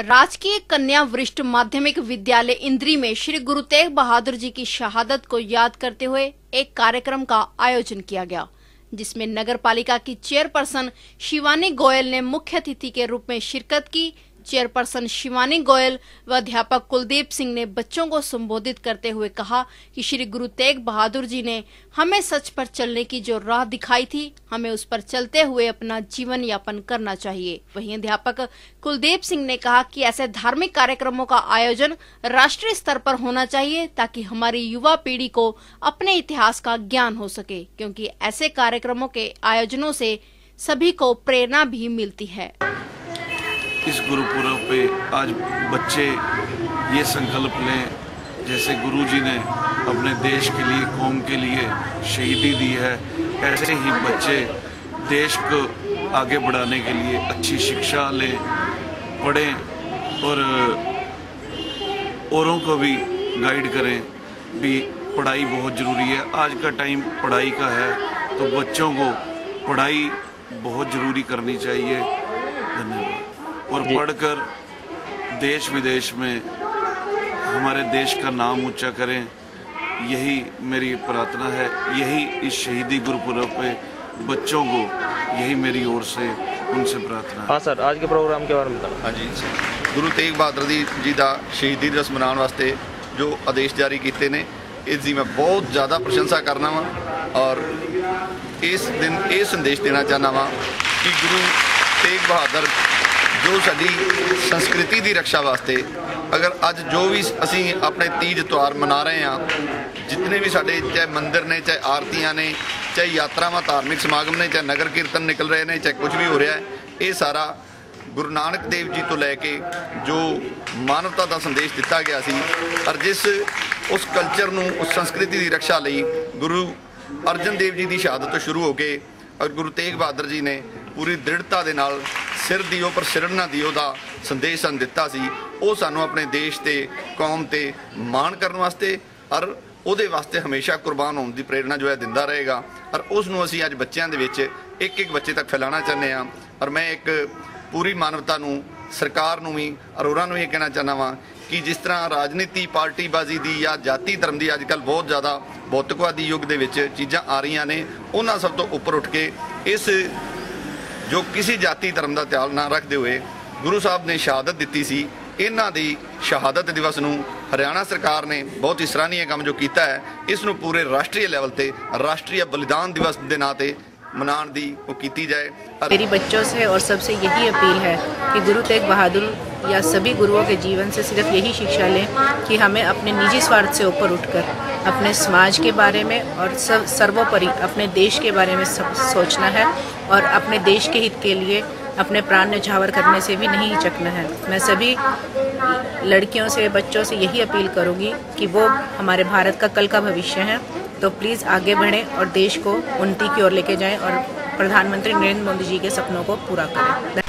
राजकीय कन्या वरिष्ठ माध्यमिक विद्यालय इंद्री में श्री गुरु तेग बहादुर जी की शहादत को याद करते हुए एक कार्यक्रम का आयोजन किया गया, जिसमें नगर पालिका की चेयरपर्सन शिवानी गोयल ने मुख्य अतिथि के रूप में शिरकत की चेयरपर्सन शिवानी गोयल व अध्यापक कुलदीप सिंह ने बच्चों को संबोधित करते हुए कहा कि श्री गुरु तेग बहादुर जी ने हमें सच पर चलने की जो राह दिखाई थी, हमें उस पर चलते हुए अपना जीवन यापन करना चाहिए। वहीं अध्यापक कुलदीप सिंह ने कहा कि ऐसे धार्मिक कार्यक्रमों का आयोजन राष्ट्रीय स्तर पर होना चाहिए ताकि हमारी युवा पीढ़ी को अपने इतिहास का ज्ञान हो सके, क्योंकि ऐसे कार्यक्रमों के आयोजनों से सभी को प्रेरणा भी मिलती है। इस गुरुपुरब पे आज बच्चे ये संकल्प लें, जैसे गुरु जी ने अपने देश के लिए, कौम के लिए शहीदी दी है, ऐसे ही बच्चे देश को आगे बढ़ाने के लिए अच्छी शिक्षा लें, पढ़ें और, औरों को भी गाइड करें। भी पढ़ाई बहुत ज़रूरी है। आज का टाइम पढ़ाई का है तो बच्चों को पढ़ाई बहुत ज़रूरी करनी चाहिए। धन्यवाद। और पढ़कर देश विदेश में हमारे देश का नाम ऊंचा करें यही मेरी प्रार्थना है यही इस शहीदी गुरुपुरब पे बच्चों को यही मेरी ओर से उनसे प्रार्थना है हाँ सर आज के प्रोग्राम के बारे में बताओ ਹਾਂਜੀ ਗੁਰੂ ਤੇਗ ਬਹਾਦਰ ਦੀ ਜੀ ਦਾ ਸ਼ਹੀਦੀ ਦਿਵਸ ਮਨਾਉਣ ਵਾਸਤੇ ਜੋ ਆਦੇਸ਼ ਜਾਰੀ ਕੀਤੇ ਨੇ ਇਸ ਦੀ ਮੈਂ ਬਹੁਤ ਜ਼ਿਆਦਾ ਪ੍ਰਸ਼ੰਸਾ ਕਰਨਾ ਵਾਂ ਔਰ ਇਸ ਦਿਨ ਇਹ ਸੰਦੇਸ਼ ਦੇਣਾ ਚਾਹਨਾ ਵਾਂ ਕਿ ਗੁਰੂ ਤੇਗ ਬਹਾਦਰ ਜੋ ਸਾਡੀ ਸੰਸਕ੍ਰਿਤੀ ਦੀ ਰੱਖਿਆ ਵਾਸਤੇ ਅਗਰ ਅੱਜ ਜੋ ਵੀ ਅਸੀਂ ਆਪਣੇ ਤੀਜ ਤਿਉਹਾਰ ਮਨਾ ਰਹੇ ਹਾਂ ਜਿੰਨੇ ਵੀ ਸਾਡੇ ਚਾਹੇ ਮੰਦਿਰ ਨੇ, ਚਾਹੇ ਆਰਤੀਆਂ ਨੇ, ਚਾਹੇ ਯਾਤਰਾਵਾਂ, ਧਾਰਮਿਕ ਸਮਾਗਮ ਨੇ, ਚਾਹੇ ਨਗਰ ਕੀਰਤਨ ਨਿਕਲ ਰਹੇ ਨੇ, ਚਾਹੇ ਕੁਝ ਵੀ ਹੋ ਰਿਹਾ ਹੈ, ਇਹ ਸਾਰਾ ਗੁਰੂ ਨਾਨਕ ਦੇਵ ਜੀ ਤੋਂ ਲੈ ਕੇ ਜੋ ਮਾਨਵਤਾ ਦਾ ਸੰਦੇਸ਼ ਦਿੱਤਾ ਗਿਆ ਸੀ ਔਰ ਜਿਸ ਉਸ ਕਲਚਰ ਨੂੰ, ਉਸ ਸੰਸਕ੍ਰਿਤੀ ਦੀ ਰੱਖਿਆ ਲਈ ਗੁਰੂ ਅਰਜਨ ਦੇਵ ਜੀ ਦੀ ਸ਼ਹਾਦਤ ਤੋਂ ਸ਼ੁਰੂ ਹੋ ਕੇ ਔਰ ਗੁਰੂ ਤੇਗ ਬਹਾਦਰ ਜੀ ਨੇ ਪੂਰੀ ਦ੍ਰਿੜਤਾ ਦੇ ਨਾਲ ਸਿਰ ਦੀ ਉਹ ਸਿਰ ਦੀ ਉਹਦਾ ਸੰਦੇਸ਼ ਸਾਨੂੰ ਦਿੱਤਾ ਸੀ। ਉਹ ਸਾਨੂੰ ਆਪਣੇ ਦੇਸ਼ ਤੇ, ਕੌਮ ਤੇ ਮਾਣ ਕਰਨ ਵਾਸਤੇ, ਔਰ ਉਹਦੇ ਵਾਸਤੇ ਹਮੇਸ਼ਾ ਕੁਰਬਾਨ ਹੋਣ ਦੀ ਪ੍ਰੇਰਣਾ ਜੋ ਹੈ ਦਿੰਦਾ ਰਹੇਗਾ। ਔਰ ਉਸ ਨੂੰ ਅਸੀਂ ਅੱਜ ਬੱਚਿਆਂ ਦੇ ਵਿੱਚ ਇੱਕ ਇੱਕ ਬੱਚੇ ਤੱਕ ਫੈਲਾਉਣਾ ਚਾਹੁੰਦੇ ਹਾਂ। ਔਰ ਮੈਂ ਇੱਕ ਪੂਰੀ ਮਾਨਵਤਾ ਨੂੰ, ਸਰਕਾਰ ਨੂੰ ਵੀ, ਔਰ ਹੋਰਾਂ ਨੂੰ ਇਹ ਕਹਿਣਾ ਚਾਹੁੰਦਾ ਵਾਂ ਕਿ ਜਿਸ ਤਰ੍ਹਾਂ ਰਾਜਨੀਤੀ ਪਾਰਟੀਬਾਜ਼ੀ ਦੀ ਜਾਂ ਜਾਤੀ ਧਰਮ ਦੀ ਅੱਜ ਕੱਲ ਬਹੁਤ ਜ਼ਿਆਦਾ ਭੌਤਿਕਵਾਦੀ ਯੁੱਗ ਦੇ ਵਿੱਚ ਚੀਜ਼ਾਂ ਆ ਰਹੀਆਂ ਨੇ, ਉਹਨਾਂ ਸਭ ਤੋਂ ਉੱਪਰ ਉੱਠ ਕੇ ਇਸ ਜੋ ਕਿਸੇ ਜਾਤੀ ਧਰਮ ਦਾ ਧਿਆਨ ਨਾ ਰੱਖਦੇ ਹੋਏ ਗੁਰੂ ਸਾਹਿਬ ਨੇ ਸ਼ਹਾਦਤ ਦਿੱਤੀ ਸੀ, ਇਹਨਾਂ ਦੀ ਸ਼ਹਾਦਤ ਦਿਵਸ ਨੂੰ ਹਰਿਆਣਾ ਸਰਕਾਰ ਨੇ ਬਹੁਤ ਹੀ ਸਰਾਹਨੀय ਕੰਮ ਜੋ ਕੀਤਾ ਹੈ, ਇਸ ਨੂੰ ਪੂਰੇ ਰਾਸ਼ਟਰੀ ਲੈਵਲ ਤੇ ਰਾਸ਼ਟਰੀ ਬਲੀਦਾਨ ਦਿਵਸ ਦੇ ਨਾਂ ਤੇ मना दी, वो की जाए। मेरी बच्चों से और सबसे यही अपील है कि गुरु तेग बहादुर या सभी गुरुओं के जीवन से सिर्फ़ यही शिक्षा लें कि हमें अपने निजी स्वार्थ से ऊपर उठकर, अपने समाज के बारे में और सब, सर्वोपरि अपने देश के बारे में सोचना है और अपने देश के हित के लिए अपने प्राण न्यौछावर करने से भी नहीं चकना है। मैं सभी लड़कियों से, बच्चों से यही अपील करूँगी कि वो हमारे भारत का कल का भविष्य है। तो प्लीज़ आगे बढ़ें और देश को उन्नति की ओर लेके जाएँ और प्रधानमंत्री नरेंद्र मोदी जी के सपनों को पूरा करें।